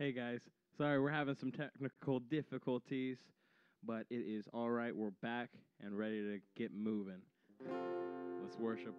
Hey guys, sorry we're having some technical difficulties, but it is all right. We're back and ready to get moving. Let's worship.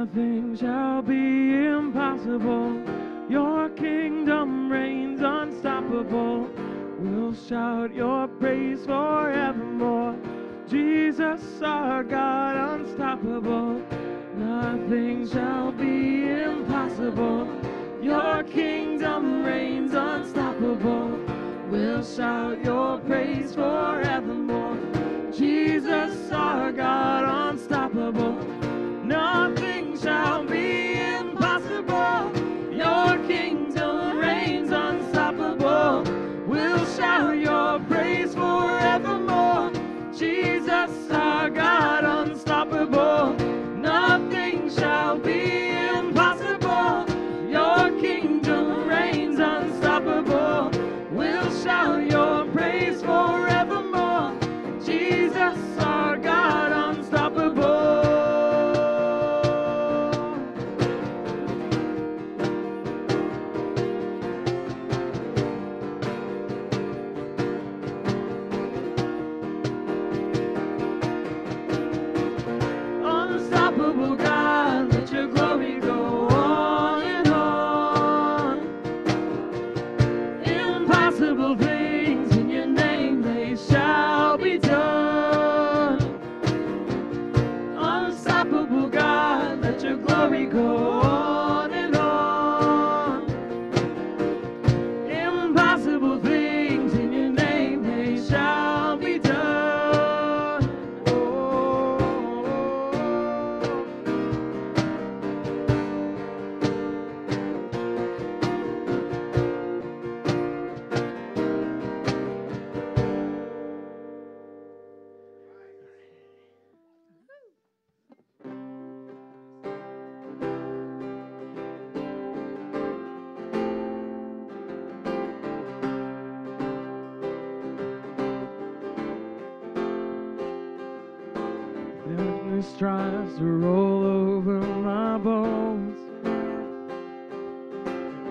nothing shall be impossible. Your kingdom reigns unstoppable. We'll shout your praise forevermore. Jesus, our God, unstoppable. Nothing shall be impossible. Your kingdom reigns unstoppable. We'll shout your praise forevermore. Jesus, our God, unstoppable. just tries to roll over my bones.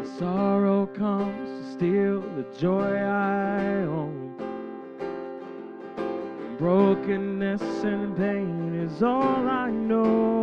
The sorrow comes to steal the joy I own. Brokenness and pain is all I know.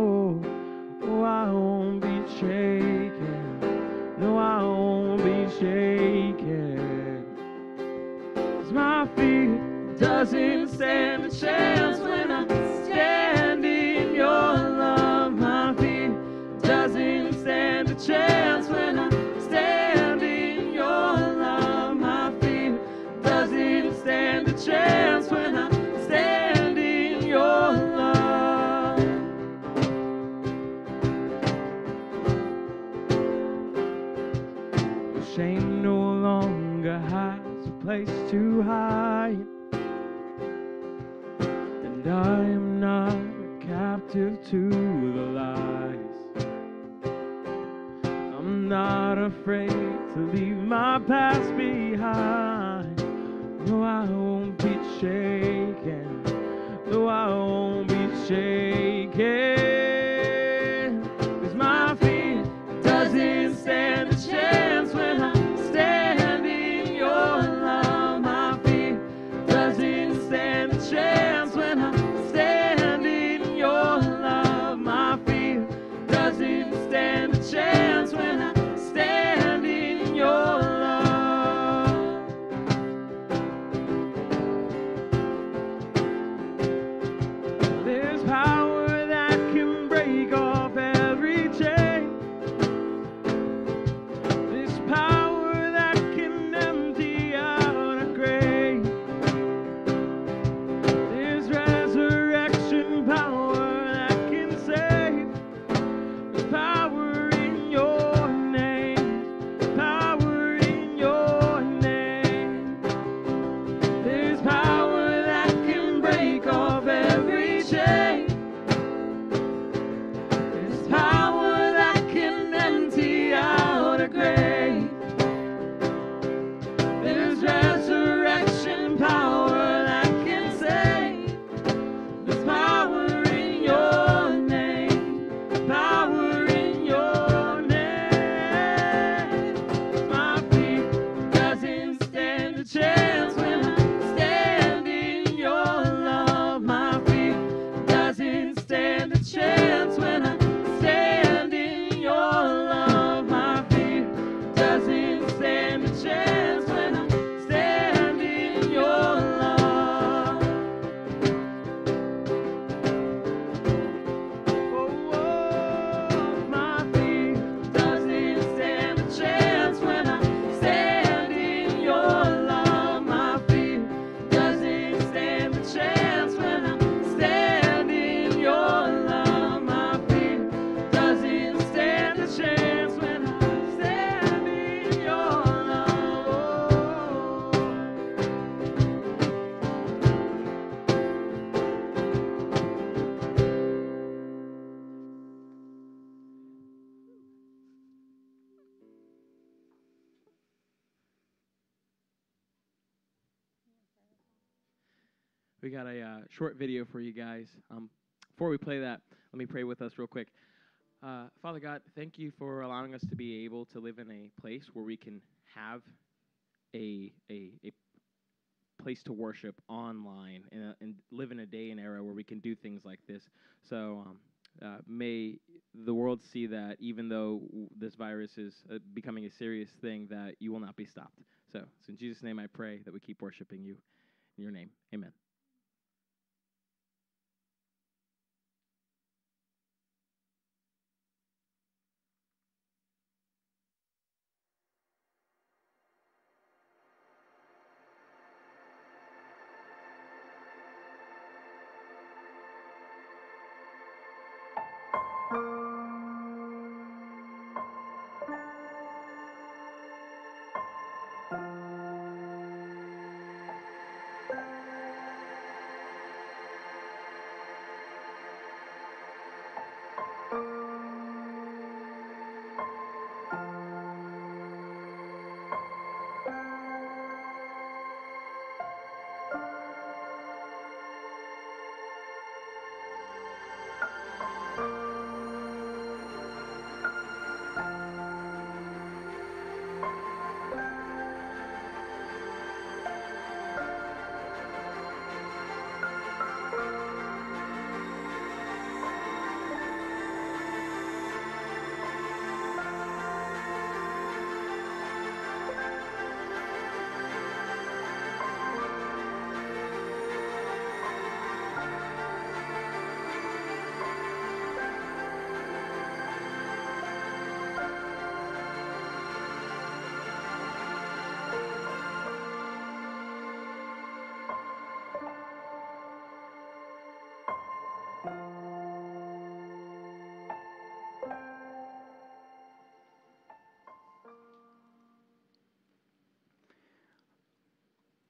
short video for you guys. Um, before we play that, let me pray with us real quick. Uh, Father God, thank you for allowing us to be able to live in a place where we can have a, a, a place to worship online and, uh, and, live in a day and era where we can do things like this. So um, uh, may the world see that even though w- this virus is uh, becoming a serious thing, that you will not be stopped. So, so in Jesus' name, I pray that we keep worshiping you. In your name, amen.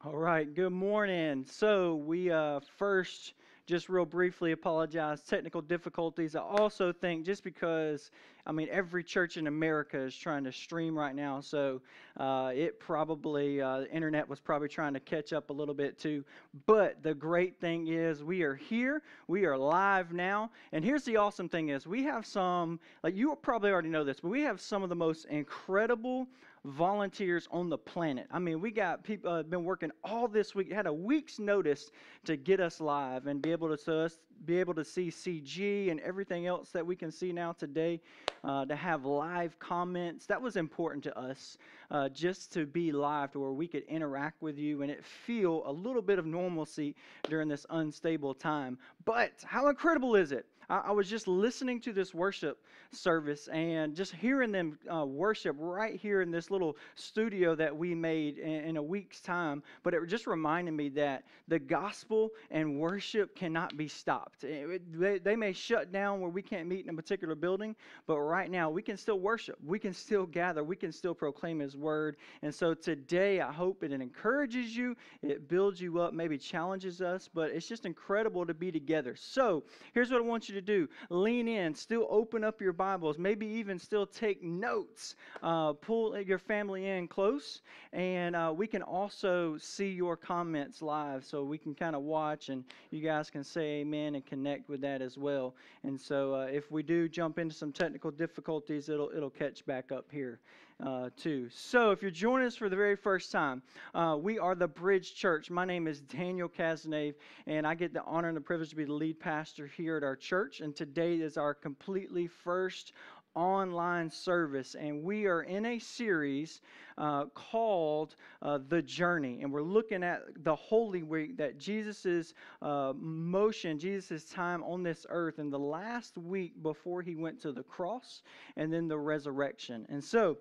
All right, good morning. So, we uh, first just real briefly apologize technical difficulties. I also think just because I mean every church in America is trying to stream right now, so uh, it probably uh, the internet was probably trying to catch up a little bit too. But the great thing is we are here, we are live now, and here's the awesome thing is we have some like you probably already know this, but we have some of the most incredible volunteers on the planet. I mean, we got people uh, been working all this week, had a week's notice to get us live and be able to us be able to see CG and everything else that we can see now today, uh, to have live comments. That was important to us, uh, just to be live to where we could interact with you and it feel a little bit of normalcy during this unstable time. But how incredible is it? I, I was just listening to this worship service and just hearing them uh, worship right here in this little studio that we made in, in a week's time. But it just reminded me that the gospel and worship cannot be stopped. It, they, they may shut down where we can't meet in a particular building, but right now we can still worship. We can still gather. We can still proclaim His word. And so today, I hope it encourages you, it builds you up, maybe challenges us, but it's just incredible to be together. So here's what I want you to do lean in, still open up your Bibles, maybe even still take notes. Uh, pull your family in close, and uh, we can also see your comments live so we can kind of watch and you guys can say amen and connect with that as well. And so uh, if we do jump into some technical difficulties, it'll, it'll catch back up here uh, too. So, if you're joining us for the very first time, uh, we are the Bridge Church. My name is Daniel Cazenave, and I get the honor and the privilege to be the lead pastor here at our church. And today is our completely first online service, and we are in a series uh, called uh, The Journey. And we're looking at the Holy Week that Jesus' uh, motion, Jesus' time on this earth in the last week before he went to the cross and then the resurrection. And so,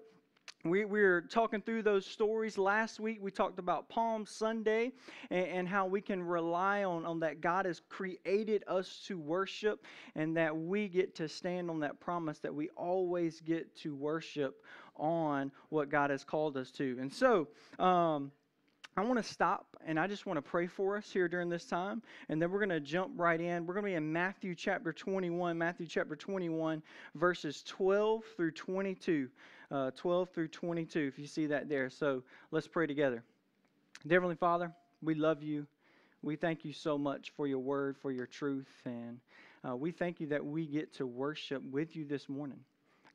we, we were talking through those stories last week. We talked about Palm Sunday and, and, how we can rely on, on that God has created us to worship and that we get to stand on that promise that we always get to worship on what God has called us to. And so, um, I want to stop and I just want to pray for us here during this time. And then we're going to jump right in. We're going to be in Matthew chapter 21, Matthew chapter 21, verses 12 through 22 uh, 12 through 22, if you see that there. So let's pray together. Dear Heavenly Father, we love you. We thank you so much for your word, for your truth, and uh, we thank you that we get to worship with you this morning.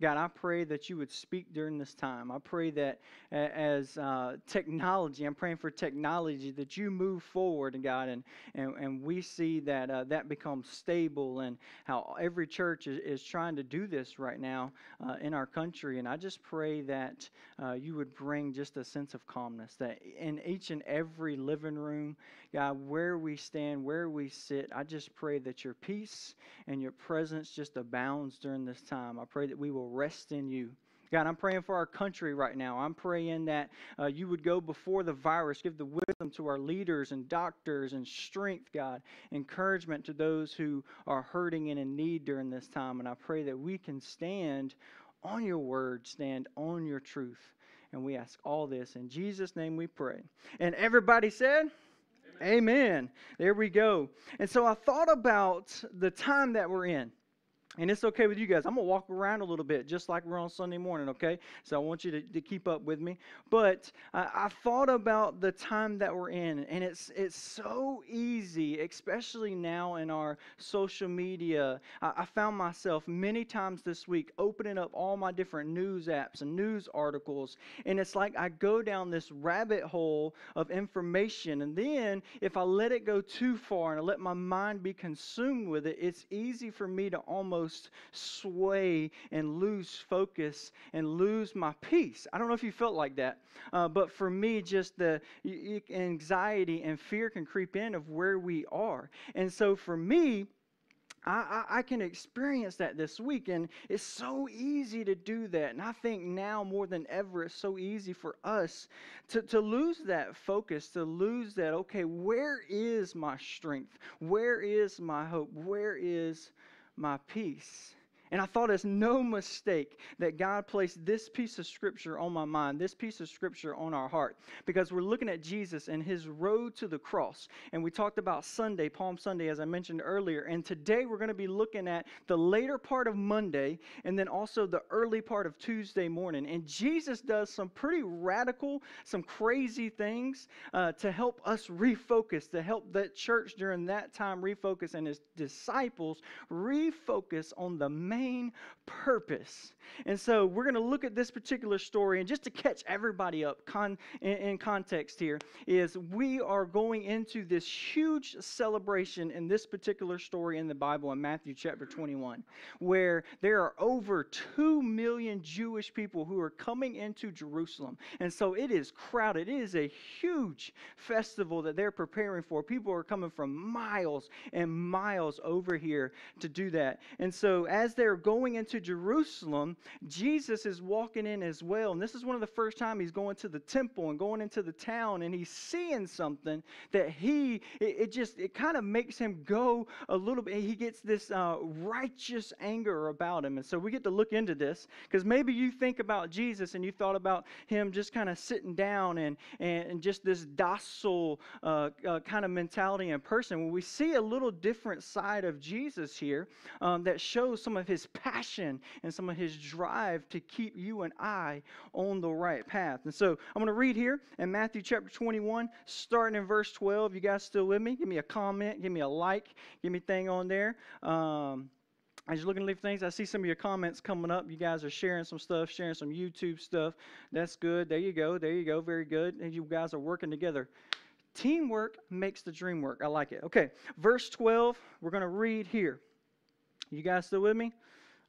God, I pray that you would speak during this time. I pray that as uh, technology, I'm praying for technology that you move forward, God, and, and, and we see that uh, that becomes stable and how every church is, is trying to do this right now uh, in our country. And I just pray that uh, you would bring just a sense of calmness, that in each and every living room, God, where we stand, where we sit, I just pray that your peace and your presence just abounds during this time. I pray that we will rest in you. God, I'm praying for our country right now. I'm praying that uh, you would go before the virus, give the wisdom to our leaders and doctors and strength, God, encouragement to those who are hurting and in need during this time. And I pray that we can stand on your word, stand on your truth. And we ask all this in Jesus' name we pray. And everybody said, Amen. Amen. There we go. And so I thought about the time that we're in and it's okay with you guys. I'm going to walk around a little bit, just like we're on Sunday morning, okay? So I want you to, to keep up with me. But uh, I thought about the time that we're in, and it's, it's so easy, especially now in our social media. I, I found myself many times this week opening up all my different news apps and news articles, and it's like I go down this rabbit hole of information. And then if I let it go too far and I let my mind be consumed with it, it's easy for me to almost almost sway and lose focus and lose my peace. I don't know if you felt like that, uh, but for me, just the anxiety and fear can creep in of where we are. And so for me, I, I, can experience that this week, and it's so easy to do that. And I think now more than ever, it's so easy for us to, to lose that focus, to lose that, okay, where is my strength? Where is my hope? Where is my peace. And I thought it's no mistake that God placed this piece of scripture on my mind, this piece of scripture on our heart, because we're looking at Jesus and his road to the cross. And we talked about Sunday, Palm Sunday, as I mentioned earlier. And today we're going to be looking at the later part of Monday and then also the early part of Tuesday morning. And Jesus does some pretty radical, some crazy things uh, to help us refocus, to help the church during that time refocus and his disciples refocus on the main purpose. And so we're going to look at this particular story, and just to catch everybody up con- in, in context here, is we are going into this huge celebration in this particular story in the Bible in Matthew chapter 21, where there are over 2 million Jewish people who are coming into Jerusalem. And so it is crowded. It is a huge festival that they're preparing for. People are coming from miles and miles over here to do that. And so as they're going into Jerusalem, Jesus is walking in as well. And this is one of the first time he's going to the temple and going into the town and he's seeing something that he, it, it just, it kind of makes him go a little bit. He gets this uh, righteous anger about him. And so we get to look into this because maybe you think about Jesus and you thought about him just kind of sitting down and, and, just this docile uh, uh, kind of mentality and person. When we see a little different side of Jesus here um, that shows some of his passion and some of his drive to keep you and I on the right path. And so I'm going to read here in Matthew chapter 21, starting in verse 12. You guys still with me? Give me a comment, give me a like, give me thing on there. Um, as you're looking to leave things, I see some of your comments coming up. You guys are sharing some stuff, sharing some YouTube stuff. That's good. There you go. There you go. Very good. And you guys are working together. Teamwork makes the dream work. I like it. Okay, verse 12, we're going to read here. You guys still with me?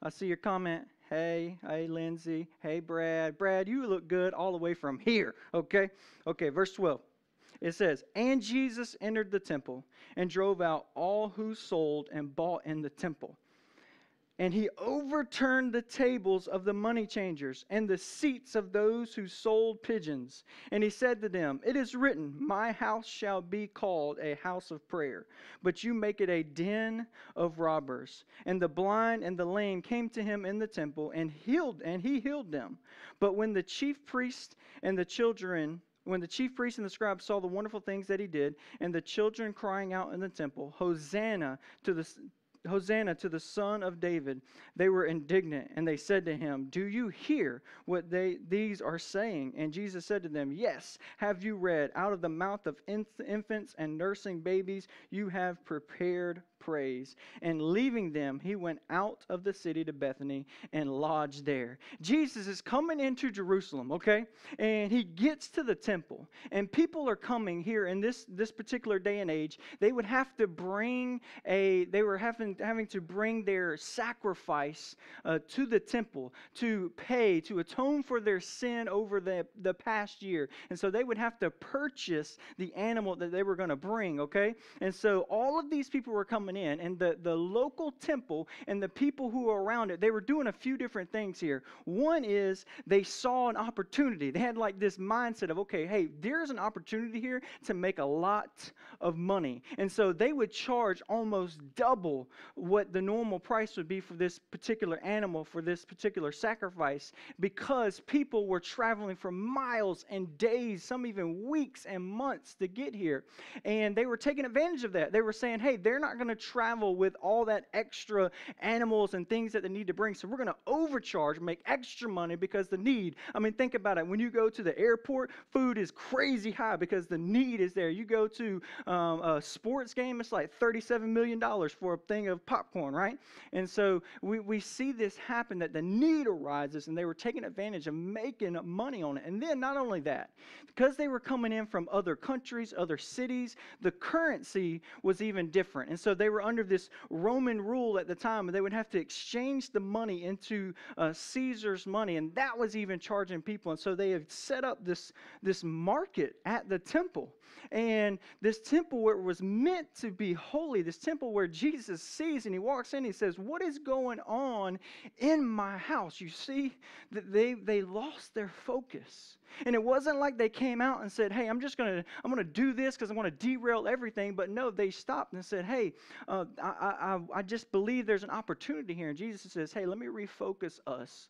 I see your comment. Hey, hey, Lindsay. Hey, Brad. Brad, you look good all the way from here. Okay? Okay, verse 12. It says, And Jesus entered the temple and drove out all who sold and bought in the temple and he overturned the tables of the money changers and the seats of those who sold pigeons. And he said to them, It is written, My house shall be called a house of prayer, but you make it a den of robbers. And the blind and the lame came to him in the temple and healed, and he healed them. But when the chief priest and the children when the chief priests and the scribes saw the wonderful things that he did, and the children crying out in the temple, Hosanna to the Hosanna to the Son of David, they were indignant and they said to him, Do you hear what they these are saying? And Jesus said to them, Yes, have you read, out of the mouth of infants and nursing babies, you have prepared praise. And leaving them, he went out of the city to Bethany and lodged there. Jesus is coming into Jerusalem, okay? And he gets to the temple. And people are coming here in this, this particular day and age. They would have to bring a, they were having, having to bring their sacrifice uh, to the temple to pay, to atone for their sin over the, the past year. And so they would have to purchase the animal that they were going to bring, okay? And so all of these people were coming coming in, and the, the local temple and the people who were around it, they were doing a few different things here. One is they saw an opportunity. They had like this mindset of, okay, hey, there's an opportunity here to make a lot of money. And so they would charge almost double what the normal price would be for this particular animal, for this particular sacrifice, because people were traveling for miles and days, some even weeks and months to get here. And they were taking advantage of that. They were saying, hey, they're not going to travel with all that extra animals and things that they need to bring. So we're going to overcharge, make extra money because the need. I mean, think about it. When you go to the airport, food is crazy high because the need is there. You go to um, a sports game, it's like $37 million for a thing of popcorn, right? And so we, we see this happen that the need arises and they were taking advantage of making money on it. And then not only that, because they were coming in from other countries, other cities, the currency was even different. And so they were under this Roman rule at the time, and they would have to exchange the money into uh, Caesar's money, and that was even charging people. And so they had set up this, this market at the temple. And this temple where it was meant to be holy, this temple where Jesus sees and he walks in, he says, What is going on in my house? You see that they, they lost their focus. And it wasn't like they came out and said, "Hey, I'm just going to I'm to do this because I want to derail everything." But no, they stopped and said, "Hey, uh, I, I, I just believe there's an opportunity here. And Jesus says, hey, let me refocus us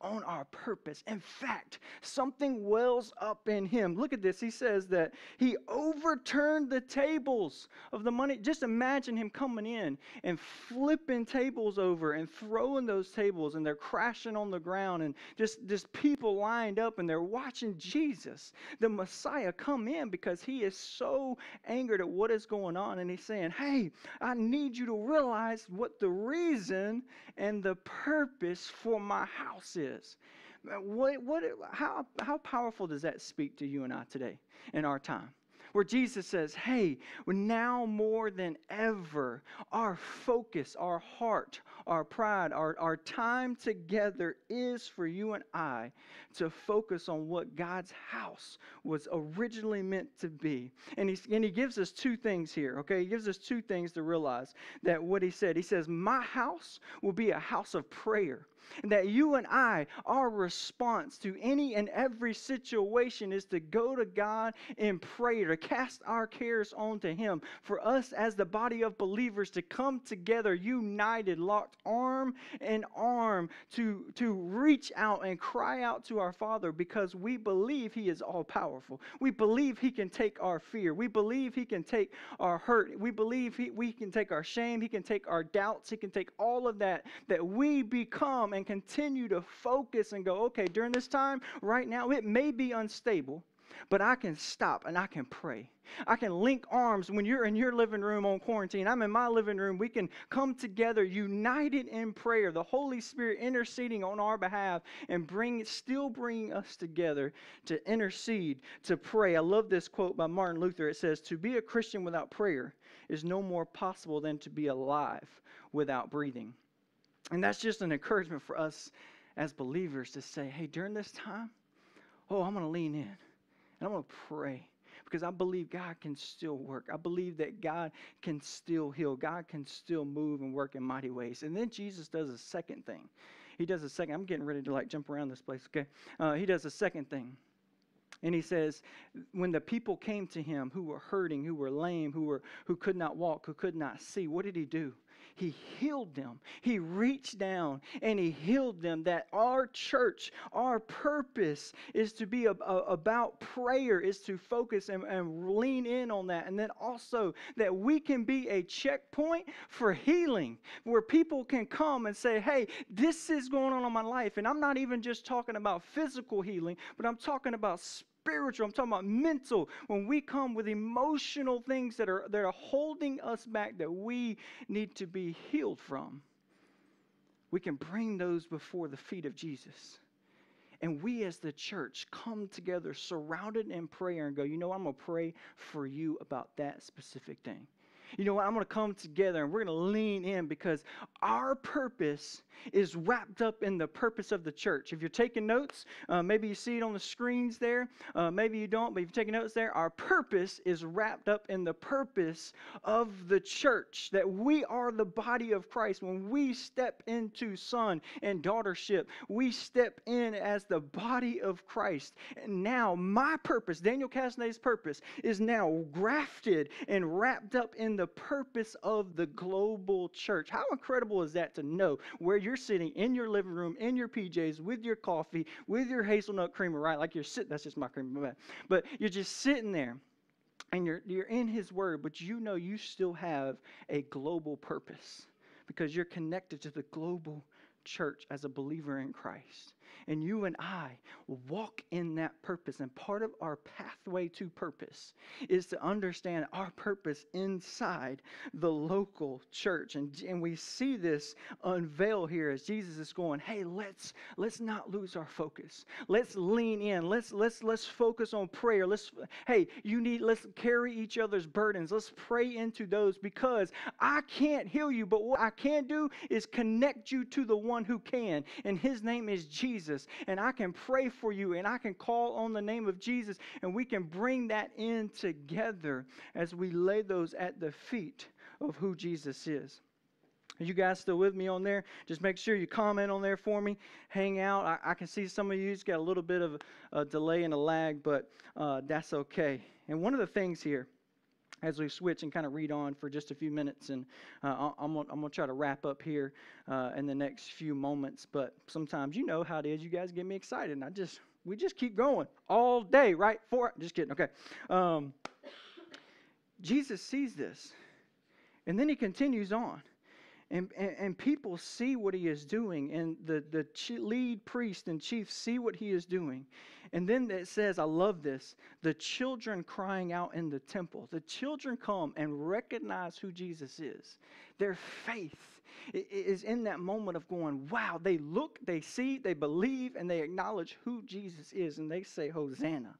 on our purpose. In fact, something wells up in him. Look at this. He says that he overturned the tables of the money. Just imagine him coming in and flipping tables over and throwing those tables, and they're crashing on the ground, and just, just people lined up, and they're watching Jesus, the Messiah, come in because he is so angered at what is going on. And he's saying, Hey, I need you to realize what the reason and the purpose for my house is is. Uh, what, what, how, how powerful does that speak to you and I today in our time? Where Jesus says, Hey, now more than ever, our focus, our heart, our pride, our, our time together is for you and I to focus on what God's house was originally meant to be. And he, and he gives us two things here, okay? He gives us two things to realize that what he said. He says, My house will be a house of prayer. And that you and I, our response to any and every situation is to go to God in prayer, to cast our cares onto Him. For us as the body of believers to come together, united, locked arm in arm, to, to reach out and cry out to our Father because we believe He is all powerful. We believe He can take our fear. We believe He can take our hurt. We believe he, we can take our shame. He can take our doubts. He can take all of that, that we become and continue to focus and go, okay, during this time, right now, it may be unstable, but I can stop and I can pray. I can link arms when you're in your living room on quarantine. I'm in my living room. We can come together united in prayer, the Holy Spirit interceding on our behalf and bring still bringing us together to intercede, to pray. I love this quote by Martin Luther. It says, "To be a Christian without prayer is no more possible than to be alive without breathing." And that's just an encouragement for us as believers to say, hey, during this time, oh, I'm going to lean in and I'm going to pray because I believe God can still work. I believe that God can still heal. God can still move and work in mighty ways. And then Jesus does a second thing. He does a second. I'm getting ready to like jump around this place. Okay, uh, he does a second thing. And he says, when the people came to him who were hurting, who were lame, who were who could not walk, who could not see, what did he do? He healed them. He reached down and He healed them. That our church, our purpose is to be a, a, about prayer, is to focus and, and lean in on that. And then also that we can be a checkpoint for healing where people can come and say, hey, this is going on in my life. And I'm not even just talking about physical healing, but I'm talking about spiritual spiritual, I'm talking about mental. When we come with emotional things that are, that are holding us back that we need to be healed from, we can bring those before the feet of Jesus. And we as the church come together surrounded in prayer and go, you know, I'm going to pray for you about that specific thing you know what? I'm going to come together and we're going to lean in because our purpose is wrapped up in the purpose of the church. If you're taking notes, uh, maybe you see it on the screens there. Uh, maybe you don't, but if you're taking notes there, our purpose is wrapped up in the purpose of the church. That we are the body of Christ. When we step into son and daughtership, we step in as the body of Christ. And now, my purpose, Daniel Castanet's purpose, is now grafted and wrapped up in the the purpose of the global church. How incredible is that to know where you're sitting in your living room, in your PJs, with your coffee, with your hazelnut creamer, right? Like you're sitting, that's just my creamer, but you're just sitting there and you're, you're in His Word, but you know you still have a global purpose because you're connected to the global church as a believer in Christ. And you and I walk in that purpose. And part of our pathway to purpose is to understand our purpose inside the local church. And, and we see this unveil here as Jesus is going, hey, let's let's not lose our focus. Let's lean in. Let's let's let's focus on prayer. Let's hey, you need let's carry each other's burdens. Let's pray into those because I can't heal you, but what I can do is connect you to the one who can. And his name is Jesus. Jesus. And I can pray for you and I can call on the name of Jesus and we can bring that in together as we lay those at the feet of who Jesus is. Are you guys still with me on there? Just make sure you comment on there for me. Hang out. I, I can see some of you has got a little bit of a delay and a lag, but uh, that's okay. And one of the things here as we switch and kind of read on for just a few minutes. And uh, I'm going to try to wrap up here uh, in the next few moments. But sometimes you know how it is. You guys get me excited. And I just, we just keep going all day, right? For just kidding. Okay. Um, Jesus sees this. And then he continues on. And, and, and, people see what he is doing, and the, the lead priest and chief see what he is doing. And then it says, I love this the children crying out in the temple. The children come and recognize who Jesus is. Their faith is in that moment of going, wow, they look, they see, they believe, and they acknowledge who Jesus is, and they say, Hosanna.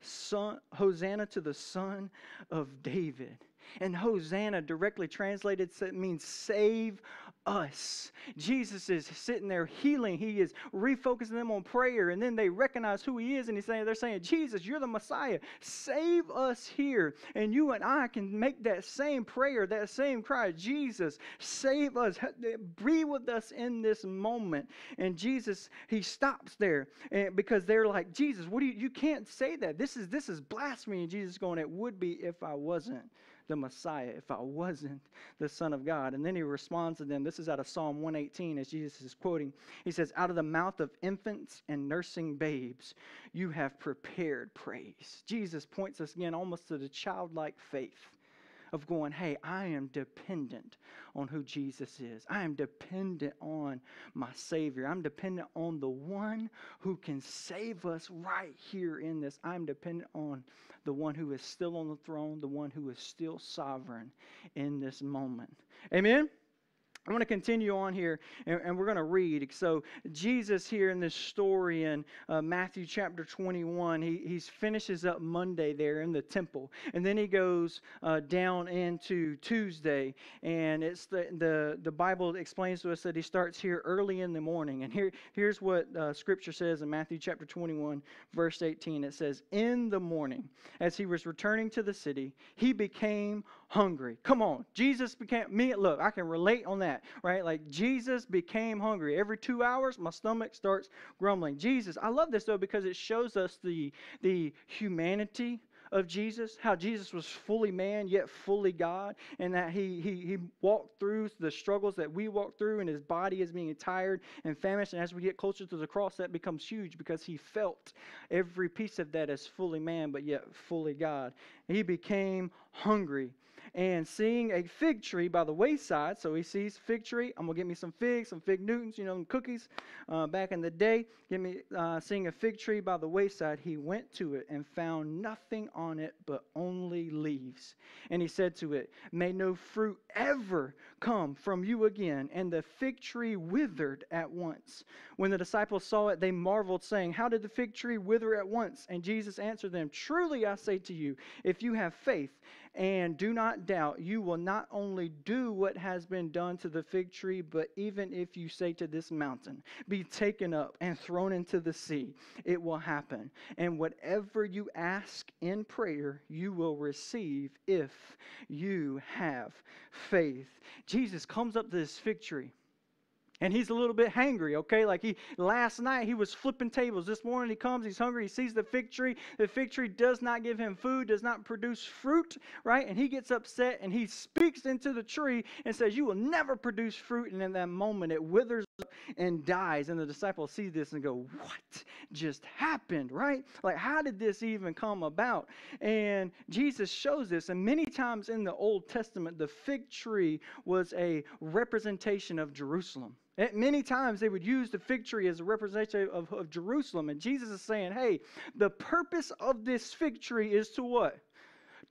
Son, Hosanna to the Son of David. And Hosanna, directly translated, means save us. Jesus is sitting there healing. He is refocusing them on prayer, and then they recognize who He is, and He's saying, "They're saying, Jesus, you're the Messiah. Save us here." And you and I can make that same prayer, that same cry, Jesus, save us. Eh, be with us in this moment. And Jesus, He stops there, and because they're like, Jesus, what do you? You can't say that. This is this is blasphemy. And Jesus going, "It would be if I wasn't." The Messiah, if I wasn't the Son of God. And then he responds to them. This is out of Psalm 118 as Jesus is quoting. He says, Out of the mouth of infants and nursing babes, you have prepared praise. Jesus points us again almost to the childlike faith of going, hey, I am dependent on who Jesus is. I am dependent on my Savior. I'm dependent on the one who can save us right here in this. I'm dependent on the one who is still on the throne, the one who is still sovereign in this moment. Amen? I want to continue on here, and, and we're going to read. So, Jesus here in this story in uh, Matthew chapter 21, he he's finishes up Monday there in the temple, and then he goes uh, down into Tuesday, and it's the, the the Bible explains to us that he starts here early in the morning. And here here's what uh, Scripture says in Matthew chapter 21, verse 18. It says, "In the morning, as he was returning to the city, he became hungry. Come on, Jesus became me. Look, I can relate on that, right? Like Jesus became hungry. Every two hours, my stomach starts grumbling. Jesus, I love this though because it shows us the the humanity of Jesus, how Jesus was fully man yet fully God, and that he, he, he walked through the struggles that we walk through, and his body is being tired and famished. And as we get closer to the cross, that becomes huge because he felt every piece of that as fully man, but yet fully God. He became hungry and seeing a fig tree by the wayside. So he sees fig tree. I'm gonna get me some figs, some fig Newtons, you know, cookies. Uh, back in the day, get me uh, seeing a fig tree by the wayside. He went to it and found nothing on it but only leaves. And he said to it, "May no fruit ever come from you again." And the fig tree withered at once. When the disciples saw it, they marveled, saying, "How did the fig tree wither at once?" And Jesus answered them, "Truly I say to you, if you have faith." And do not doubt, you will not only do what has been done to the fig tree, but even if you say to this mountain, Be taken up and thrown into the sea, it will happen. And whatever you ask in prayer, you will receive if you have faith. Jesus comes up to this fig tree and he's a little bit hangry okay? Like he last night he was flipping tables. This morning he comes he's hungry he sees the fig tree. The fig tree does not give him food does not produce fruit right? And he gets upset and he speaks into the tree and says you will never produce fruit. And in that moment it withers and dies and the disciples see this and go what just happened right like how did this even come about and jesus shows this and many times in the old testament the fig tree was a representation of jerusalem and many times they would use the fig tree as a representation of, of Jerusalem. And Jesus is saying, hey, the purpose of this fig tree is to what?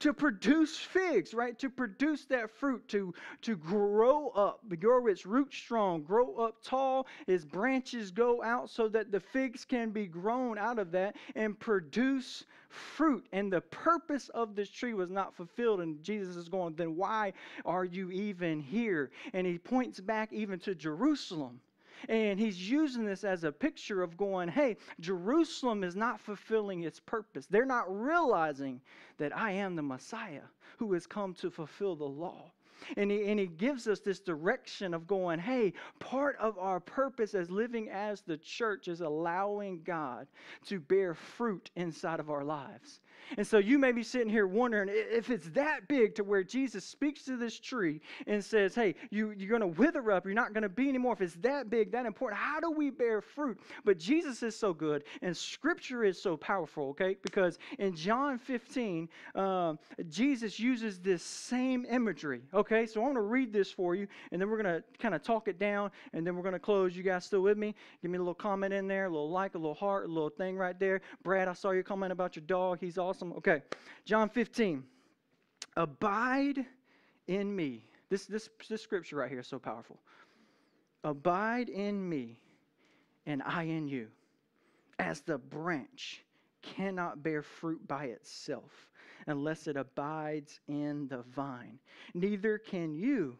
To produce figs, right? To produce that fruit, to, to grow up, grow its roots strong, grow up tall, its branches go out so that the figs can be grown out of that and produce fruit. And the purpose of this tree was not fulfilled. And Jesus is going, then why are you even here? And he points back even to Jerusalem. And he's using this as a picture of going, hey, Jerusalem is not fulfilling its purpose. They're not realizing that I am the Messiah who has come to fulfill the law. And he, and he gives us this direction of going, hey, part of our purpose as living as the church is allowing God to bear fruit inside of our lives. And so you may be sitting here wondering if it's that big to where Jesus speaks to this tree and says, Hey, you, you're going to wither up. You're not going to be anymore. If it's that big, that important, how do we bear fruit? But Jesus is so good and Scripture is so powerful, okay? Because in John 15, um, Jesus uses this same imagery, okay? So I want to read this for you and then we're going to kind of talk it down and then we're going to close. You guys still with me? Give me a little comment in there, a little like, a little heart, a little thing right there. Brad, I saw your comment about your dog. He's awesome awesome. Okay. John 15. Abide in me. This, this, this scripture right here is so powerful. Abide in me, and I in you. As the branch cannot bear fruit by itself unless it abides in the vine, neither can you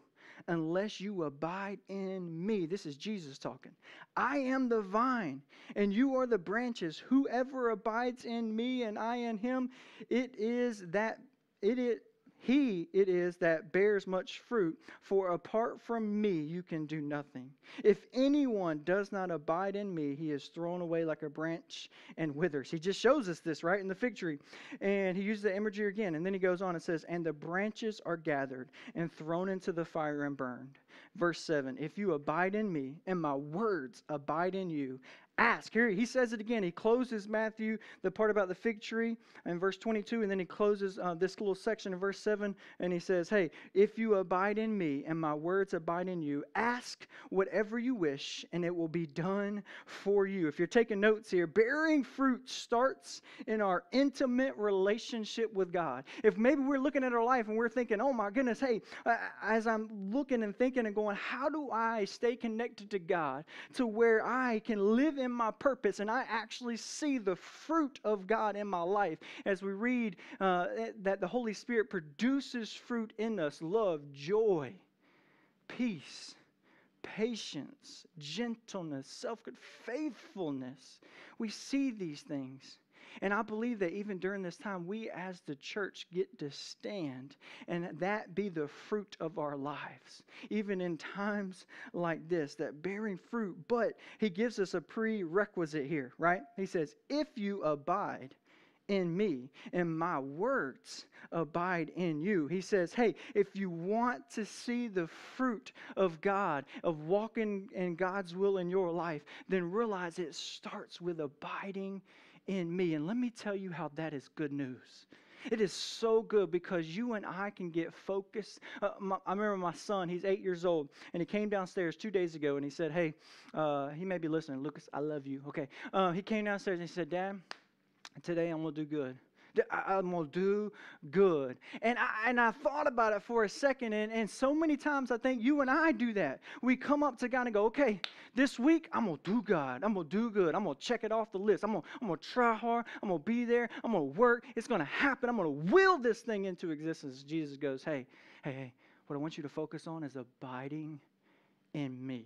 unless you abide in me. This is Jesus talking. I am the vine, and you are the branches. Whoever abides in me and I in him, it is that it is he it is that bears much fruit, for apart from me you can do nothing. If anyone does not abide in me, he is thrown away like a branch and withers. He just shows us this, right, in the fig tree. And he uses the imagery again. And then he goes on and says, And the branches are gathered and thrown into the fire and burned. Verse 7 If you abide in me, and my words abide in you, ask. Here he says it again. He closes Matthew, the part about the fig tree, in verse 22, and then he closes uh, this little section in verse 7, and he says, Hey, if you abide in me and my words abide in you, ask whatever you wish, and it will be done for you. If you're taking notes here, bearing fruit starts in our intimate relationship with God. If maybe we're looking at our life and we're thinking, Oh my goodness, hey, as I'm looking and thinking and going, How do I stay connected to God to where I can live in in my purpose and I actually see the fruit of God in my life as we read uh, that the Holy Spirit produces fruit in us love, joy, peace, patience, gentleness, self faithfulness. We see these things. And I believe that even during this time, we as the church get to stand and that be the fruit of our lives, even in times like this, that bearing fruit. But he gives us a prerequisite here, right? He says, If you abide, in me and my words abide in you. He says, Hey, if you want to see the fruit of God, of walking in God's will in your life, then realize it starts with abiding in me. And let me tell you how that is good news. It is so good because you and I can get focused. Uh, my, I remember my son, he's eight years old, and he came downstairs two days ago and he said, Hey, uh, he may be listening. Lucas, I love you. Okay. Uh, he came downstairs and he said, Dad, today I'm going to do good. I'm going to do good. And I, and I thought about it for a second, and, and so many times I think you and I do that. We come up to God and go, okay, this week I'm going to do God. I'm going to do good. I'm going to check it off the list. I'm going I'm to try hard. I'm going to be there. I'm going to work. It's going to happen. I'm going to will this thing into existence. Jesus goes, hey, hey, hey, what I want you to focus on is abiding in me.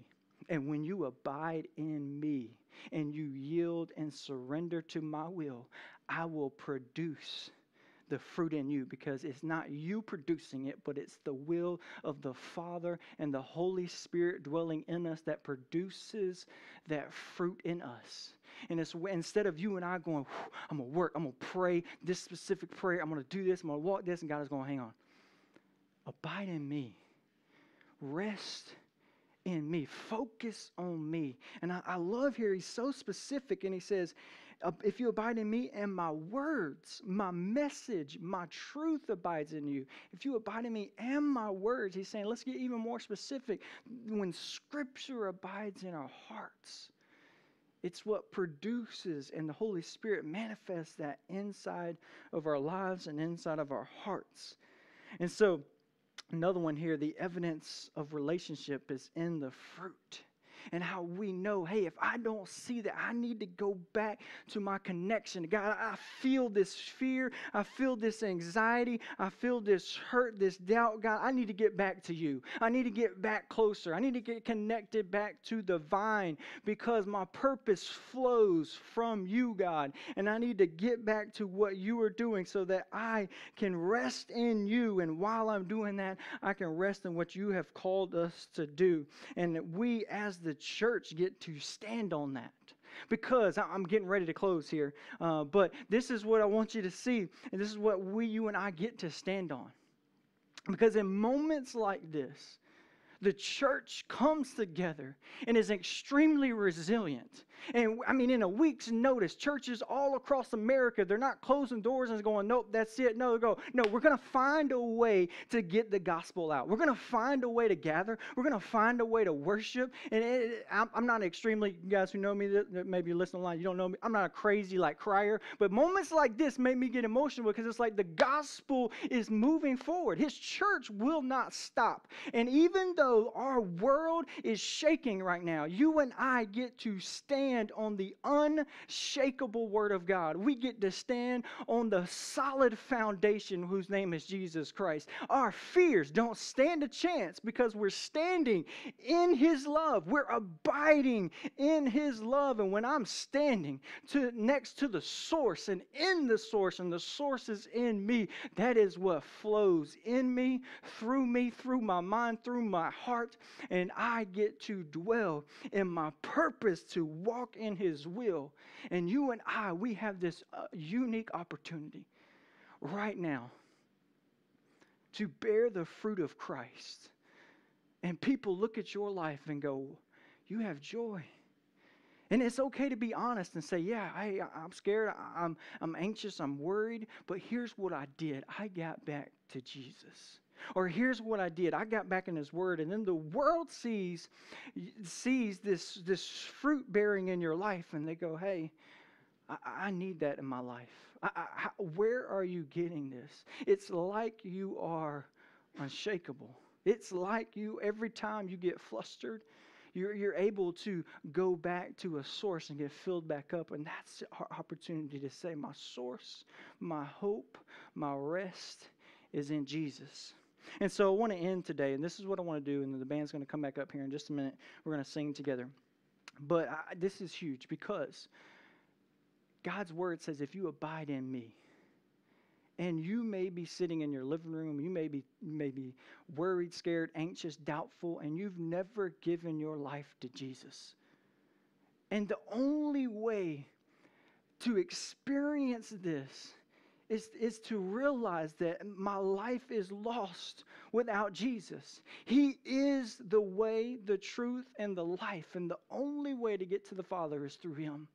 And when you abide in me and you yield and surrender to my will, I will produce the fruit in you because it's not you producing it, but it's the will of the Father and the Holy Spirit dwelling in us that produces that fruit in us. And it's instead of you and I going, I'm going to work, I'm going to pray this specific prayer, I'm going to do this, I'm going to walk this, and God is going, to hang on. Abide in me. Rest in me. Focus on me. And I, I love here, he's so specific, and he says, uh, if you abide in me and my words, my message, my truth abides in you. If you abide in me and my words, he's saying, let's get even more specific. When scripture abides in our hearts, it's what produces, and the Holy Spirit manifests that inside of our lives and inside of our hearts. And so, another one here the evidence of relationship is in the fruit. And how we know, hey, if I don't see that, I need to go back to my connection. God, I feel this fear. I feel this anxiety. I feel this hurt, this doubt. God, I need to get back to you. I need to get back closer. I need to get connected back to the vine because my purpose flows from you, God. And I need to get back to what you are doing so that I can rest in you. And while I'm doing that, I can rest in what you have called us to do. And we as the church get to stand on that because I'm getting ready to close here. Uh, but this is what I want you to see, and this is what we, you and I get to stand on. Because in moments like this, the church comes together and is extremely resilient. And I mean, in a week's notice, churches all across America, they're not closing doors and going, nope, that's it. No, they go, no, we're going to find a way to get the gospel out. We're going to find a way to gather. We're going to find a way to worship. And it, I'm, I'm, not extremely, you guys who know me, that maybe listen online, you don't know me, I'm not a crazy like crier. But moments like this make me get emotional because it's like the gospel is moving forward. His church will not stop. And even though our world is shaking right now, you and I get to stand on the unshakable Word of God. We get to stand on the solid foundation whose name is Jesus Christ. Our fears don't stand a chance because we're standing in His love. We're abiding in His love. And when I'm standing to, next to the source and in the source, and the source is in me, that is what flows in me, through me, through my mind, through my heart, and I get to dwell in my purpose to walk in His will. And you and I, we have this uh, unique opportunity right now to bear the fruit of Christ. And people look at your life and go, You have joy. And it's okay to be honest and say, Yeah, I'm scared, I'm, I'm anxious, I'm worried, but here's what I did I got back to Jesus. Or here's what I did. I got back in his word, and then the world sees sees this this fruit bearing in your life, and they go, Hey, I, need that in my life. I, I, where are you getting this? It's like you are unshakable. It's like you, every time you get flustered, you're, you're able to go back to a source and get filled back up. And that's our opportunity to say, My source, my hope, my rest is in Jesus. And so I want to end today, and this is what I want to do, and the band's going to come back up here in just a minute. We're going to sing together. But I, this is huge because God's word says, if you abide in me, and you may be sitting in your living room, you may be, you may be worried, scared, anxious, doubtful, and you've never given your life to Jesus. And the only way to experience this is, is to realize that my life is lost without Jesus. He is the way, the truth, and the life. And the only way to get to the Father is through Him.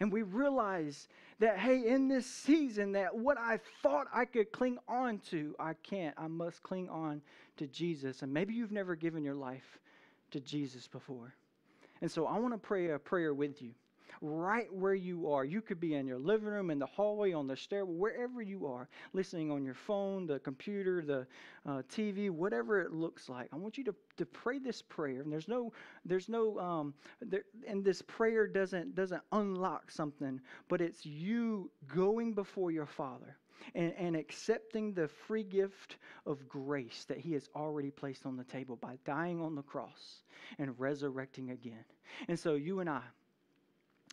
And we realize that, hey, in this season, that what I thought I could cling on to, I can't. I must cling on to Jesus. And maybe you've never given your life to Jesus before. And so I want to pray a prayer with you right where you are. You could be in your living room, in the hallway, on the stairwell, wherever you are, listening on your phone, the computer, the uh, TV, whatever it looks like. I want you to, to pray this prayer. And there's no, there's no, um, there, and this prayer doesn't doesn't unlock something, but it's you going before your Father. And, and, accepting the free gift of grace that He has already placed on the table by dying on the cross and resurrecting again. And so, you and I,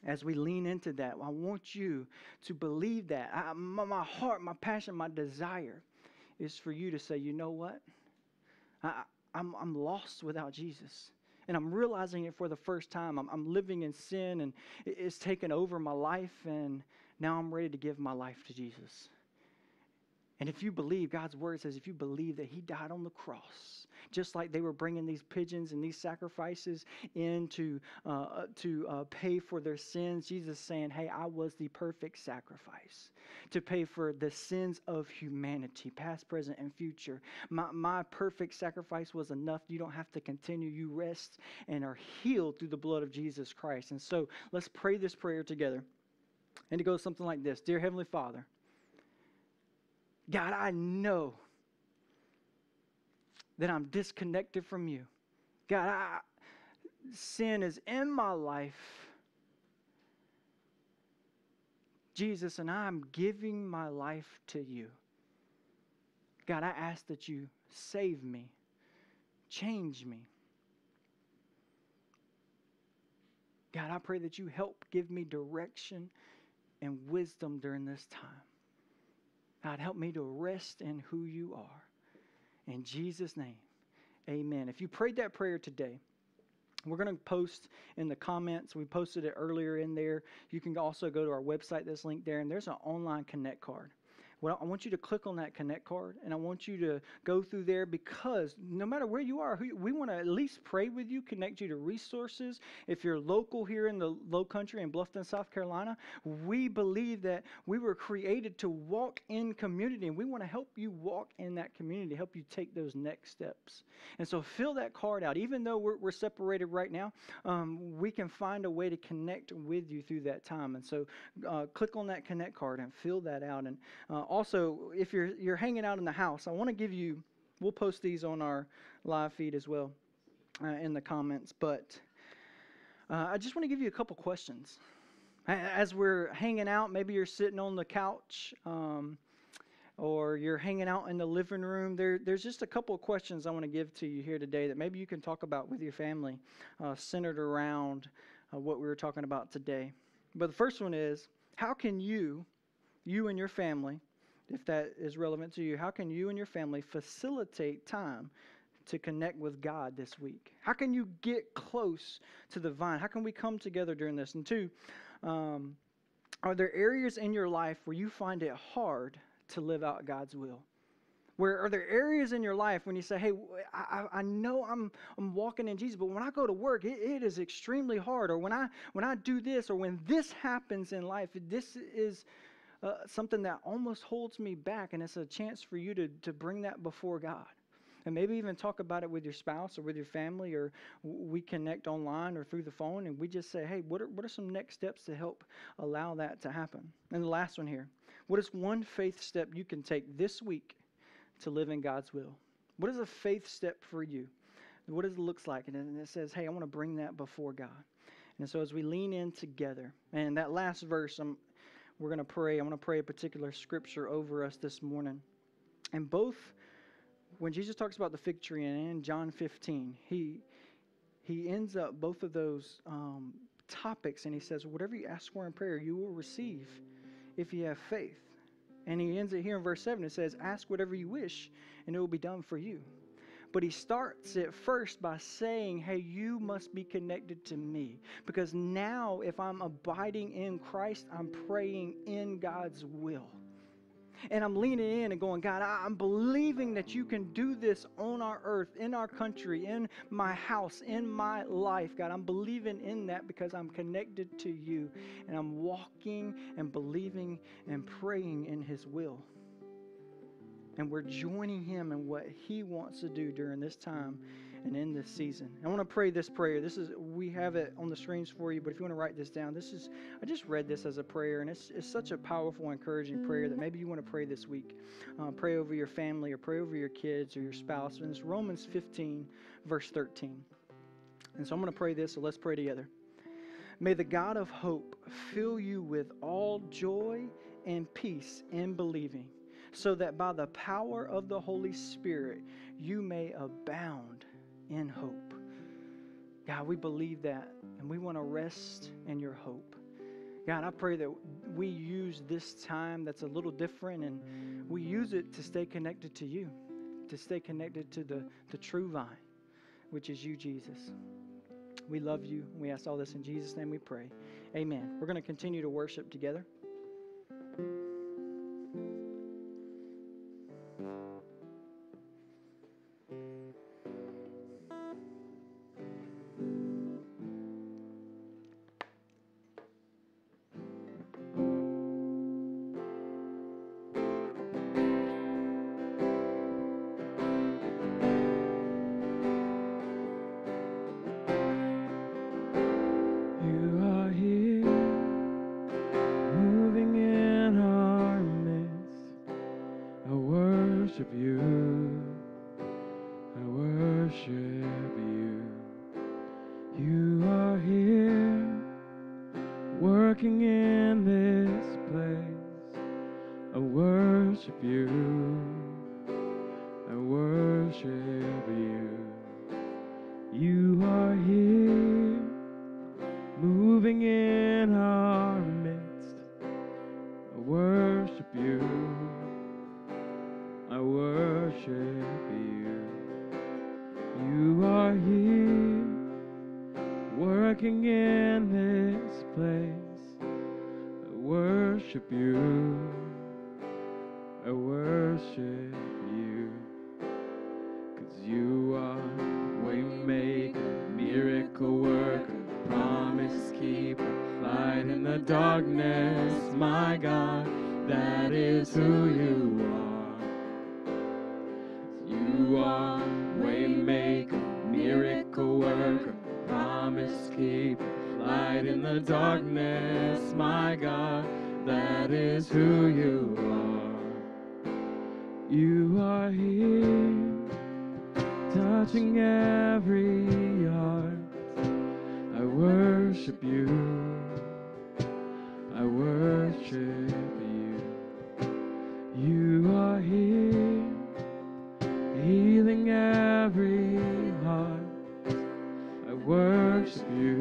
as we lean into that, I want you to believe that. I, my, my, heart, my passion, my desire is for you to say, you know what? I, I'm, I'm lost without Jesus. And I'm realizing it for the first time. I'm, I'm living in sin and it's taken over my life, and now I'm ready to give my life to Jesus. And if you believe, God's word says, if you believe that He died on the cross, just like they were bringing these pigeons and these sacrifices in to, uh, to uh, pay for their sins, Jesus saying, hey, I was the perfect sacrifice to pay for the sins of humanity, past, present, and future. My, my perfect sacrifice was enough. You don't have to continue. You rest and are healed through the blood of Jesus Christ. And so let's pray this prayer together. And it goes something like this Dear Heavenly Father, God, I know that I'm disconnected from you. God, I, sin is in my life, Jesus, and I'm giving my life to you. God, I ask that you save me, change me. God, I pray that you help give me direction and wisdom during this time. God, help me to rest in who you are. In Jesus' name, amen. If you prayed that prayer today, we're going to post in the comments. We posted it earlier in there. You can also go to our website that's linked there, and there's an online connect card. Well, I want you to click on that connect card and I want you to go through there because no matter where you are, we want to at least pray with you, connect you to resources. If you're local here in the low country in Bluffton, South Carolina, we believe that we were created to walk in community and we want to help you walk in that community, help you take those next steps. And so fill that card out. Even though we're, we're separated right now, um, we can find a way to connect with you through that time. And so uh, click on that connect card and fill that out. And uh, also, if you're you're hanging out in the house, I want to give you. We'll post these on our live feed as well, uh, in the comments. But uh, I just want to give you a couple questions. As we're hanging out, maybe you're sitting on the couch, um, or you're hanging out in the living room. There, there's just a couple of questions I want to give to you here today that maybe you can talk about with your family, uh, centered around uh, what we were talking about today. But the first one is, how can you, you and your family, if that is relevant to you, how can you and your family facilitate time to connect with God this week? How can you get close to the vine? How can we come together during this? And two, um, are there areas in your life where you find it hard to live out God's will? Where are there areas in your life when you say, "Hey, I, I know I'm I'm walking in Jesus, but when I go to work, it, it is extremely hard." Or when I when I do this, or when this happens in life, this is uh, something that almost holds me back, and it's a chance for you to, to bring that before God. And maybe even talk about it with your spouse or with your family, or we connect online or through the phone, and we just say, hey, what are, what are some next steps to help allow that to happen? And the last one here what is one faith step you can take this week to live in God's will? What is a faith step for you? What does it look like? And it says, hey, I want to bring that before God. And so as we lean in together, and that last verse, I'm, we're going to pray. I'm going to pray a particular scripture over us this morning. And both, when Jesus talks about the fig tree and in John 15, he he ends up both of those um, topics and he says, Whatever you ask for in prayer, you will receive if you have faith. And he ends it here in verse 7. It says, Ask whatever you wish, and it will be done for you. But he starts it first by saying, Hey, you must be connected to me. Because now, if I'm abiding in Christ, I'm praying in God's will. And I'm leaning in and going, God, I'm believing that you can do this on our earth, in our country, in my house, in my life. God, I'm believing in that because I'm connected to you. And I'm walking and believing and praying in His will and we're joining him in what he wants to do during this time and in this season. I want to pray this prayer. This is we have it on the screens for you, but if you want to write this down, this is I just read this as a prayer, and it's, it's such a powerful, encouraging prayer that maybe you want to pray this week. Uh, pray over your family, or pray over your kids or your spouse. And it's Romans 15, verse 13. And so I'm going to pray this. So let's pray together. May the God of hope fill you with all joy and peace in believing so that by the power of the Holy Spirit you may abound in hope. God, we believe that and we want to rest in your hope. God, I pray that we use this time that's a little different and we use it to stay connected to you, to stay connected to the, the true vine, which is you, Jesus. We love you. We ask all this in Jesus' name we pray. Amen. We're going to continue to worship together.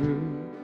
you.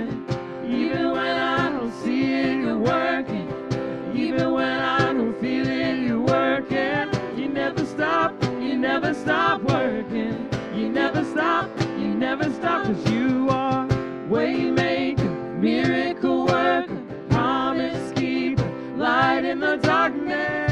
Even when I don't see it, you're working. Even when I don't feel it, you're working. You never stop, you never stop working. You never stop, you never stop, cause you are waymaker, miracle worker, promise keeper, light in the darkness.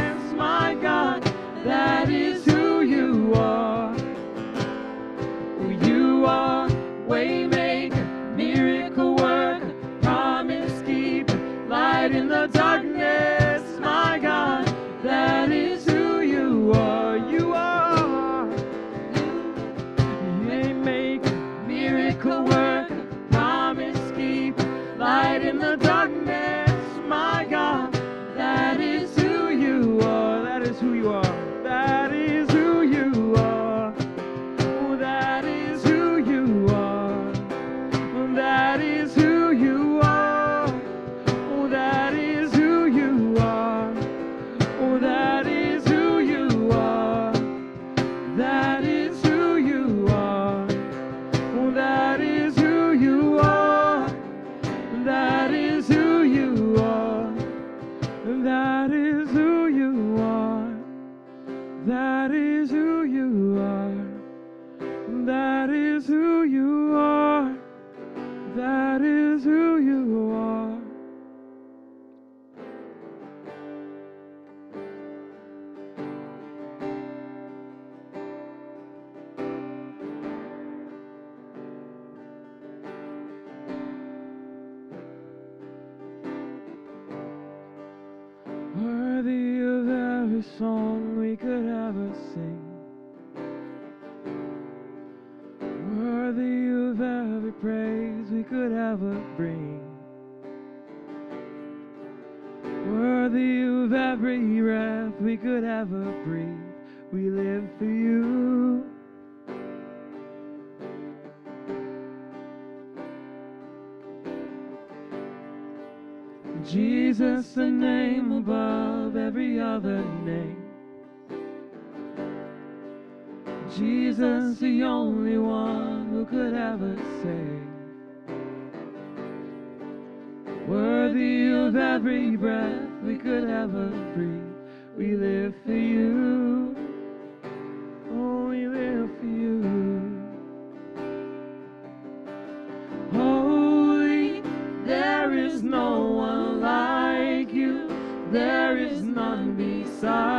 Could ever bring. Worthy of every breath we could ever breathe. We live for you. Jesus, the name above every other name. Jesus, the only one who could ever save. Worthy of every breath we could ever breathe. We live for you. Oh, we live for you. Holy, there is no one like you. There is none beside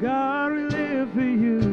God, we live for you.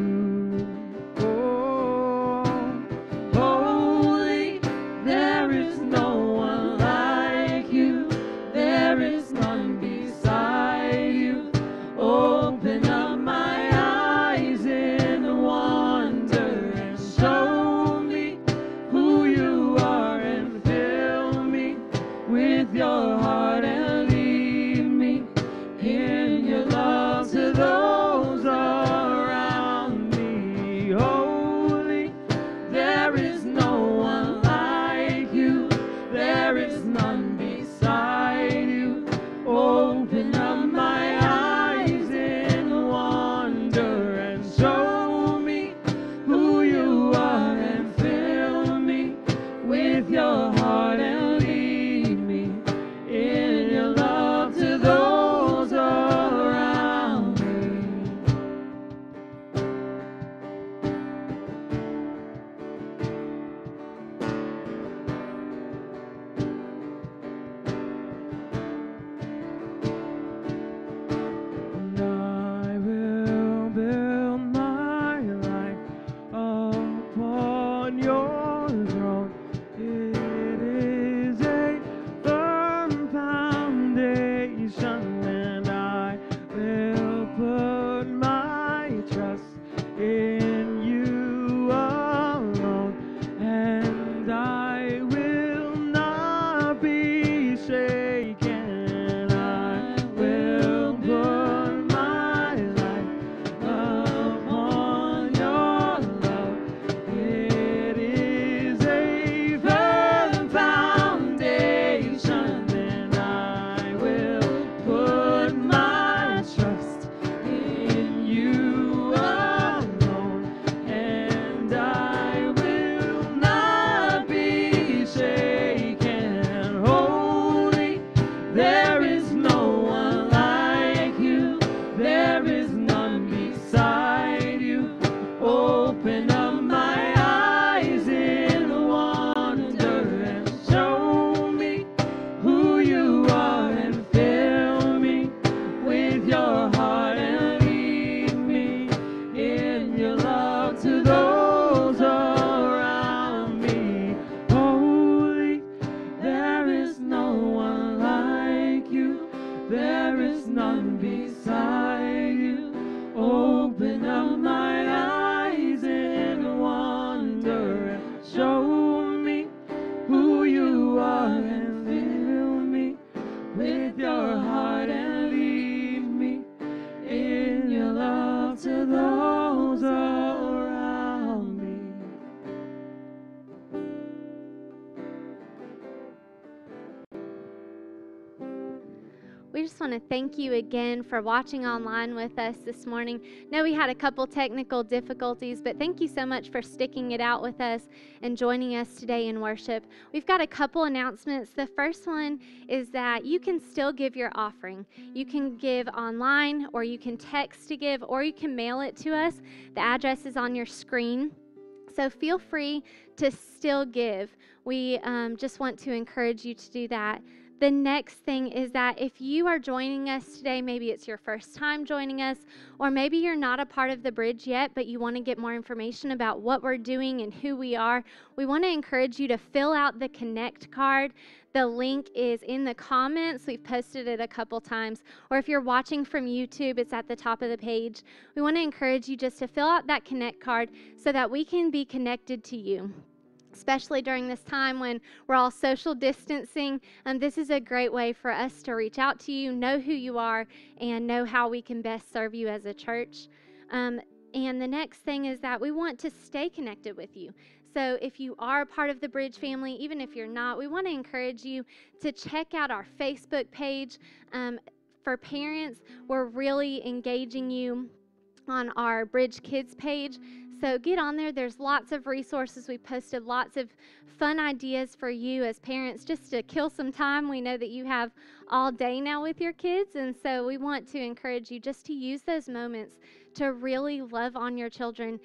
Thank you again for watching online with us this morning. Know we had a couple technical difficulties, but thank you so much for sticking it out with us and joining us today in worship. We've got a couple announcements. The first one is that you can still give your offering. You can give online, or you can text to give, or you can mail it to us. The address is on your screen. So feel free to still give. We um, just want to encourage you to do that. The next thing is that if you are joining us today, maybe it's your first time joining us, or maybe you're not a part of the bridge yet, but you want to get more information about what we're doing and who we are, we want to encourage you to fill out the Connect card. The link is in the comments. We've posted it a couple times. Or if you're watching from YouTube, it's at the top of the page. We want to encourage you just to fill out that Connect card so that we can be connected to you especially during this time when we're all social distancing. Um, this is a great way for us to reach out to you, know who you are, and know how we can best serve you as a church. Um, and the next thing is that we want to stay connected with you. So, if you are part of the Bridge family, even if you're not, we want to encourage you to check out our Facebook page. Um, for parents, we're really engaging you on our Bridge Kids page. So get on there. There's lots of resources. We posted lots of fun ideas for you as parents just to kill some time. We know that you have all day now with your kids, and so we want to encourage you just to use those moments to really love on your children.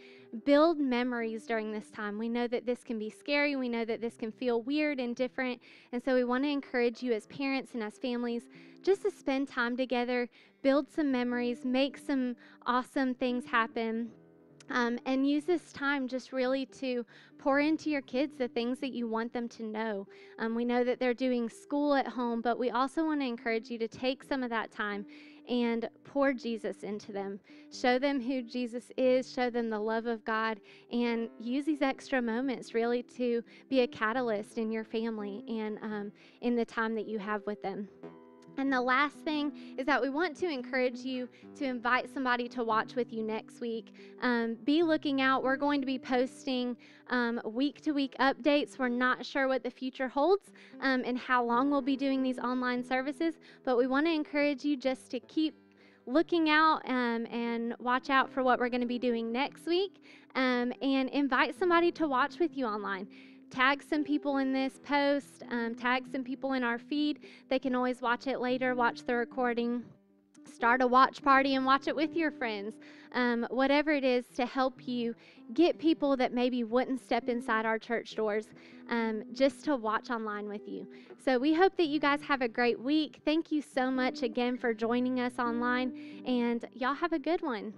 Build memories during this time. We know that this can be scary. We know that this can feel weird and different. And so we want to encourage you as parents and as families just to spend time together, build some memories, make some awesome things happen. Um, and use this time just really to pour into your kids the things that you want them to know. Um, we know that they're doing school at home, but we also want to encourage you to take some of that time and pour Jesus into them. Show them who Jesus is, show them the love of God, and use these extra moments really to be a catalyst in your family and um, in the time that you have with them. And the last thing is that we want to encourage you to invite somebody to watch with you next week. Um, be looking out. We're going to be posting week to week updates. We're not sure what the future holds um, and how long we'll be doing these online services, but we want to encourage you just to keep looking out um, and watch out for what we're going to be doing next week um, and invite somebody to watch with you online tag some people in this post, um, tag some people in our feed. They can always watch it later, watch the recording, start a watch party and watch it with your friends. Um, whatever it is to help you get people that maybe wouldn't step inside our church doors um, just to watch online with you. So we hope that you guys have a great week. Thank you so much again for joining us online, and y'all have a good one.